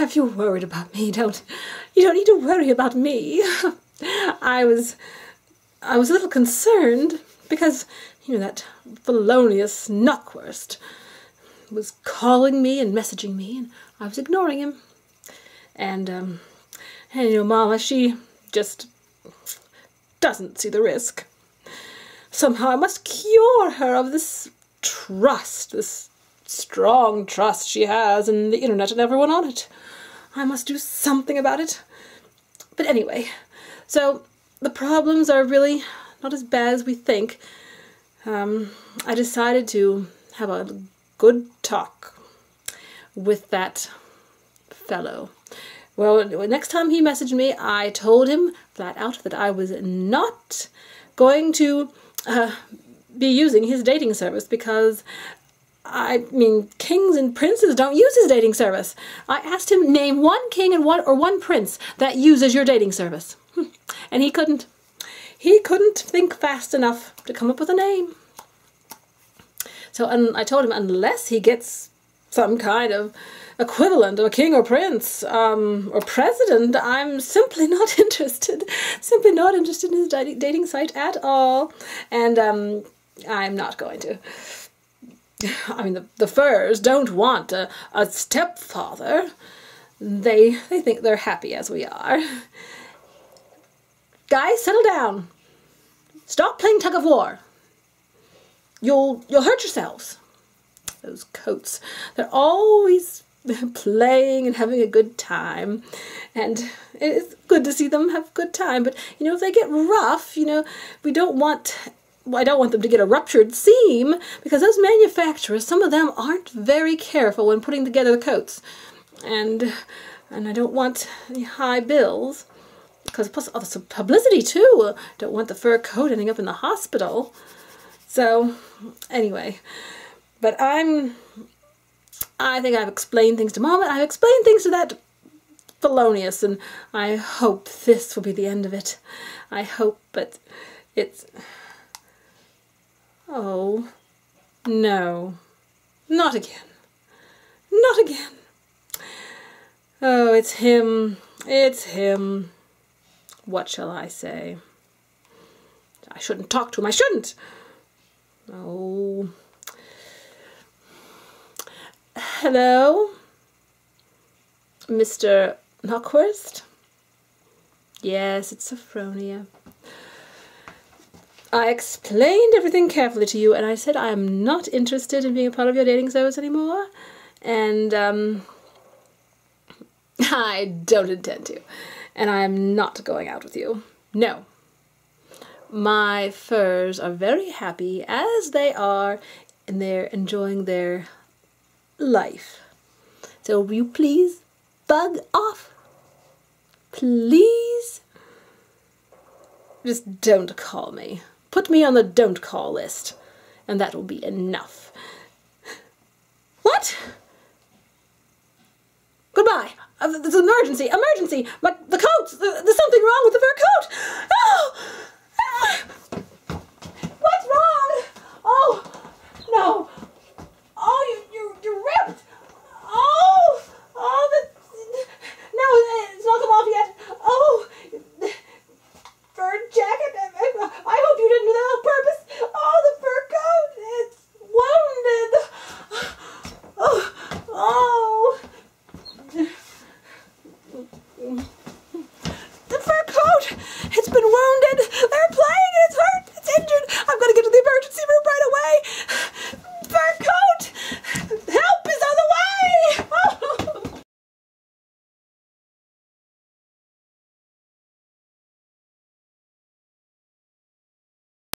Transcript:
if you're worried about me, don't you don't need to worry about me. I was I was a little concerned because you know that felonious Knockwurst was calling me and messaging me, and I was ignoring him. And um, and you know, Mama, she just doesn't see the risk. Somehow I must cure her of this trust, this strong trust she has in the internet and everyone on it. I must do something about it. But anyway, so the problems are really not as bad as we think. Um, I decided to have a good talk with that fellow. Well, next time he messaged me, I told him flat out that I was not going to uh, be using his dating service because I mean, kings and princes don't use his dating service. I asked him name one king and one or one prince that uses your dating service, and he couldn't. He couldn't think fast enough to come up with a name. So and I told him unless he gets some kind of equivalent of a king or prince um, or president, I'm simply not interested. Simply not interested in his dating site at all. And um, I'm not going to. I mean, the, the Furs don't want a, a stepfather. They, they think they're happy as we are. Guys, settle down. Stop playing tug of war. You'll, you'll hurt yourselves. Those coats, they're always playing and having a good time. And it's good to see them have a good time. But, you know, if they get rough, you know, we don't want I don't want them to get a ruptured seam because those manufacturers, some of them aren't very careful when putting together the coats. And and I don't want high bills because plus all the publicity too. Don't want the fur coat ending up in the hospital. So anyway, but I'm I think I've explained things to Mom. I've explained things to that Felonious, and I hope this will be the end of it. I hope, but it's. Oh, no. Not again. Not again. Oh, it's him. It's him. What shall I say? I shouldn't talk to him. I shouldn't. Oh. Hello? Mr. Knockwurst? Yes, it's Sophronia. I explained everything carefully to you, and I said I am not interested in being a part of your dating service anymore, and um, I don't intend to, and I am not going out with you. No. My furs are very happy as they are, and they're enjoying their life. So will you please bug off? Please? Just don't call me. Put me on the don't call list, and that will be enough. What? Goodbye. Uh, there's an emergency. Emergency. My, the coat. There's something wrong with the fur coat. Oh!